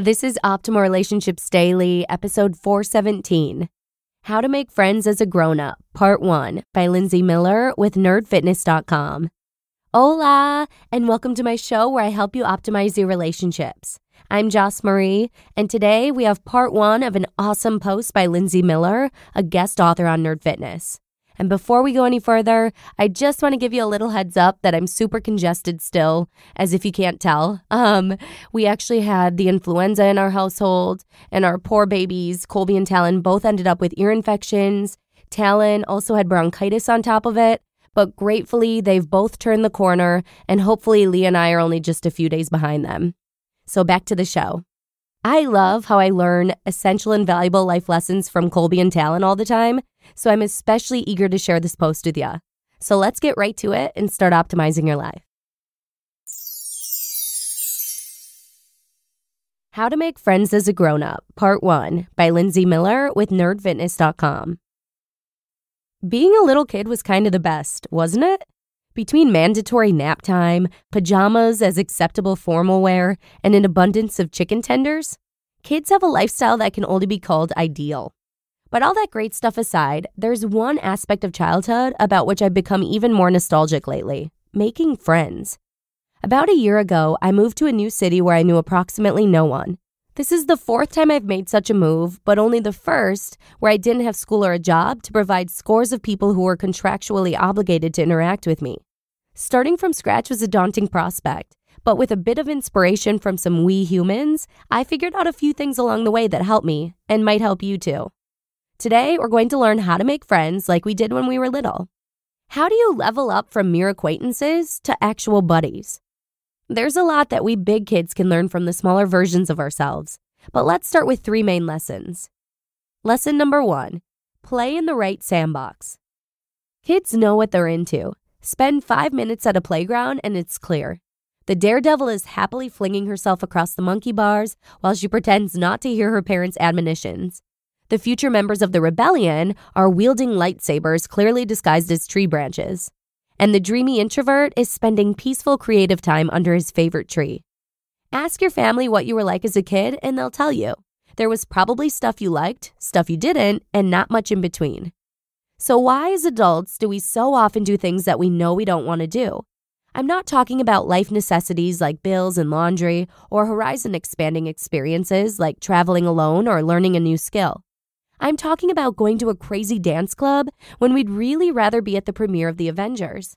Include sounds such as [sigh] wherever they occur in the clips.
This is Optimal Relationships Daily, episode 417 How to Make Friends as a Grown Up, Part 1 by Lindsay Miller with nerdfitness.com. Hola, and welcome to my show where I help you optimize your relationships. I'm Joss Marie, and today we have part one of an awesome post by Lindsay Miller, a guest author on Nerd Fitness. And before we go any further, I just want to give you a little heads up that I'm super congested still, as if you can't tell. [laughs] Um, we actually had the influenza in our household, and our poor babies, Colby and Talon, both ended up with ear infections. Talon also had bronchitis on top of it, but gratefully, they've both turned the corner, and hopefully, Lee and I are only just a few days behind them. So, back to the show. I love how I learn essential and valuable life lessons from Colby and Talon all the time, so I'm especially eager to share this post with you. So let's get right to it and start optimizing your life. How to Make Friends as a Grown Up, Part 1 by Lindsay Miller with nerdfitness.com. Being a little kid was kind of the best, wasn't it? Between mandatory nap time, pajamas as acceptable formal wear, and an abundance of chicken tenders, kids have a lifestyle that can only be called ideal. But all that great stuff aside, there's one aspect of childhood about which I've become even more nostalgic lately making friends. About a year ago, I moved to a new city where I knew approximately no one. This is the fourth time I've made such a move, but only the first where I didn't have school or a job to provide scores of people who were contractually obligated to interact with me. Starting from scratch was a daunting prospect, but with a bit of inspiration from some wee humans, I figured out a few things along the way that helped me and might help you too. Today, we're going to learn how to make friends like we did when we were little. How do you level up from mere acquaintances to actual buddies? There's a lot that we big kids can learn from the smaller versions of ourselves, but let's start with three main lessons. Lesson number one play in the right sandbox. Kids know what they're into, Spend five minutes at a playground and it's clear. The daredevil is happily flinging herself across the monkey bars while she pretends not to hear her parents' admonitions. The future members of the rebellion are wielding lightsabers clearly disguised as tree branches. And the dreamy introvert is spending peaceful creative time under his favorite tree. Ask your family what you were like as a kid, and they'll tell you. There was probably stuff you liked, stuff you didn't, and not much in between. So, why as adults do we so often do things that we know we don't want to do? I'm not talking about life necessities like bills and laundry or horizon expanding experiences like traveling alone or learning a new skill. I'm talking about going to a crazy dance club when we'd really rather be at the premiere of The Avengers.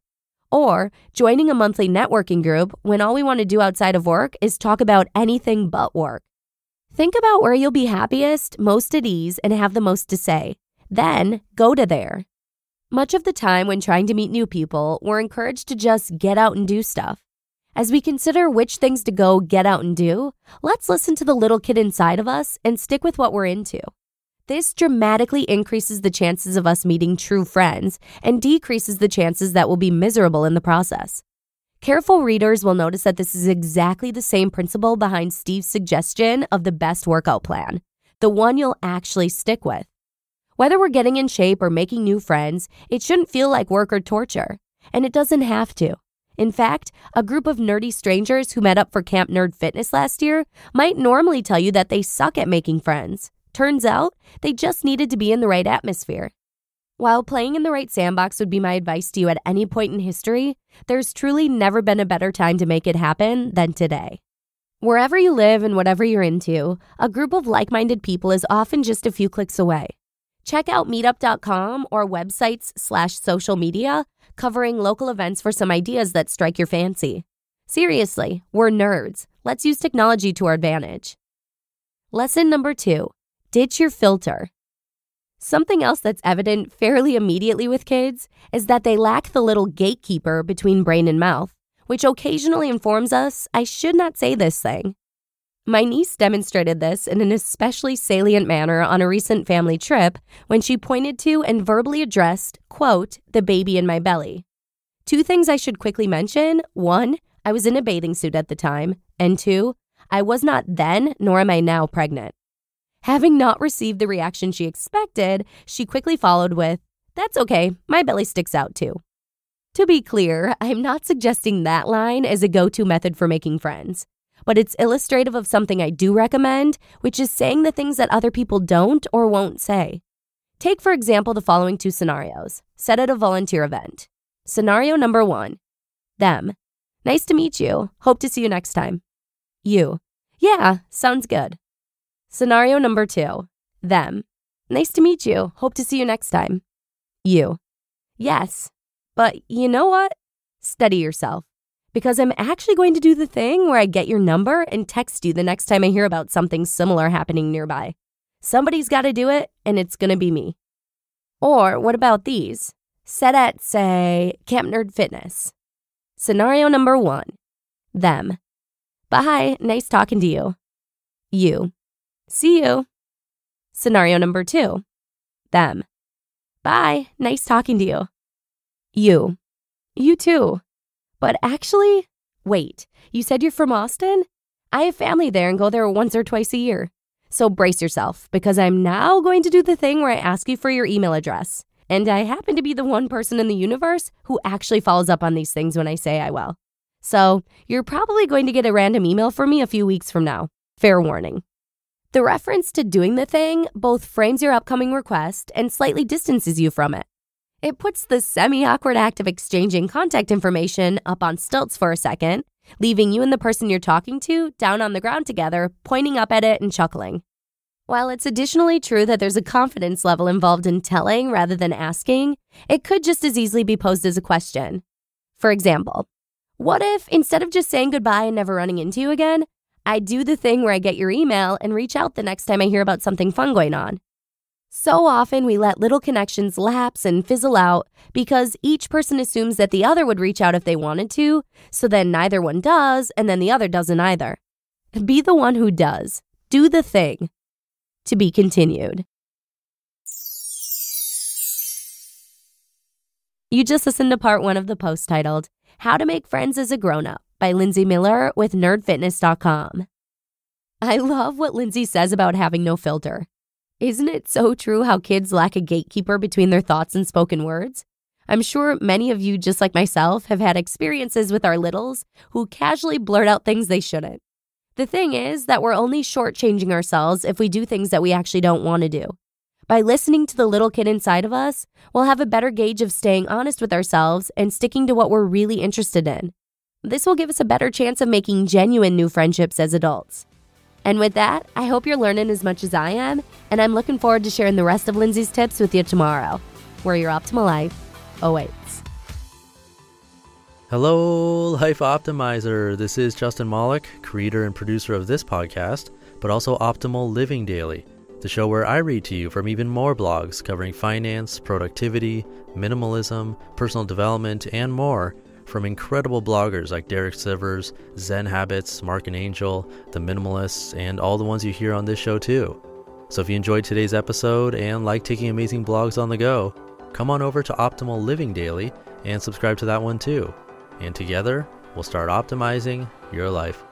Or joining a monthly networking group when all we want to do outside of work is talk about anything but work. Think about where you'll be happiest, most at ease, and have the most to say. Then go to there. Much of the time, when trying to meet new people, we're encouraged to just get out and do stuff. As we consider which things to go get out and do, let's listen to the little kid inside of us and stick with what we're into. This dramatically increases the chances of us meeting true friends and decreases the chances that we'll be miserable in the process. Careful readers will notice that this is exactly the same principle behind Steve's suggestion of the best workout plan, the one you'll actually stick with. Whether we're getting in shape or making new friends, it shouldn't feel like work or torture. And it doesn't have to. In fact, a group of nerdy strangers who met up for Camp Nerd Fitness last year might normally tell you that they suck at making friends. Turns out, they just needed to be in the right atmosphere. While playing in the right sandbox would be my advice to you at any point in history, there's truly never been a better time to make it happen than today. Wherever you live and whatever you're into, a group of like minded people is often just a few clicks away. Check out meetup.com or websites slash social media covering local events for some ideas that strike your fancy. Seriously, we're nerds. Let's use technology to our advantage. Lesson number two ditch your filter. Something else that's evident fairly immediately with kids is that they lack the little gatekeeper between brain and mouth, which occasionally informs us I should not say this thing. My niece demonstrated this in an especially salient manner on a recent family trip when she pointed to and verbally addressed, quote, the baby in my belly. Two things I should quickly mention. One, I was in a bathing suit at the time. And two, I was not then, nor am I now pregnant. Having not received the reaction she expected, she quickly followed with, That's okay, my belly sticks out too. To be clear, I'm not suggesting that line as a go to method for making friends. but it's illustrative of something I do recommend, which is saying the things that other people don't or won't say. Take, for example, the following two scenarios set at a volunteer event. Scenario number one them. Nice to meet you. Hope to see you next time. You. Yeah, sounds good. Scenario number two them. Nice to meet you. Hope to see you next time. You. Yes, but you know what? Steady yourself. Because I'm actually going to do the thing where I get your number and text you the next time I hear about something similar happening nearby. Somebody's got to do it, and it's going to be me. Or what about these? Set at, say, Camp Nerd Fitness. Scenario number one them. Bye, nice talking to you. You. See you. Scenario number two them. Bye, nice talking to you. You. You too. But actually, wait, you said you're from Austin? I have family there and go there once or twice a year. So brace yourself because I'm now going to do the thing where I ask you for your email address. And I happen to be the one person in the universe who actually follows up on these things when I say I will. So you're probably going to get a random email from me a few weeks from now. Fair warning. The reference to doing the thing both frames your upcoming request and slightly distances you from it. It puts the semi awkward act of exchanging contact information up on stilts for a second leaving you and the person you're talking to down on the ground together, pointing up at it and chuckling. While it's additionally true that there's a confidence level involved in telling rather than asking, it could just as easily be posed as a question. For example, what if instead of just saying goodbye and never running into you again, I do the thing where I get your email and reach out the next time I hear about something fun going on? So often we let little connections lapse and fizzle out because each person assumes that the other would reach out if they wanted to, so then neither one does, and then the other doesn't either. Be the one who does. Do the thing. To be continued. You just listened to part one of the post titled, How to Make Friends as a Grown Up by Lindsay Miller with nerdfitness.com. I love what Lindsay says about having no filter. Isn't it so true how kids lack a gatekeeper between their thoughts and spoken words? I'm sure many of you, just like myself, have had experiences with our littles who casually blurt out things they shouldn't. The thing is that we're only shortchanging ourselves if we do things that we actually don't want to do. By listening to the little kid inside of us, we'll have a better gauge of staying honest with ourselves and sticking to what we're really interested in. This will give us a better chance of making genuine new friendships as adults. And with that, I hope you're learning as much as I am, and I'm looking forward to sharing the rest of Lindsay's tips with you tomorrow, where your optimal life awaits. Hello, Life Optimizer. This is Justin Malik, creator and producer of this podcast, but also Optimal Living Daily, the show where I read to you from even more blogs covering finance, productivity, minimalism, personal development, and more from incredible bloggers like Derek Sivers, Zen Habits, Mark and Angel, The Minimalists, and all the ones you hear on this show too. So if you enjoyed today's episode and like taking amazing blogs on the go, come on over to Optimal Living Daily and subscribe to that one too. And together, we'll start optimizing your life.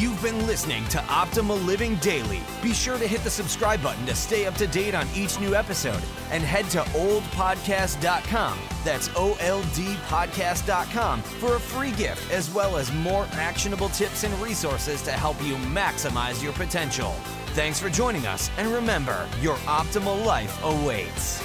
You've been listening to Optimal Living Daily. Be sure to hit the subscribe button to stay up to date on each new episode and head to oldpodcast.com. That's O L D podcast.com for a free gift as well as more actionable tips and resources to help you maximize your potential. Thanks for joining us, and remember, your optimal life awaits.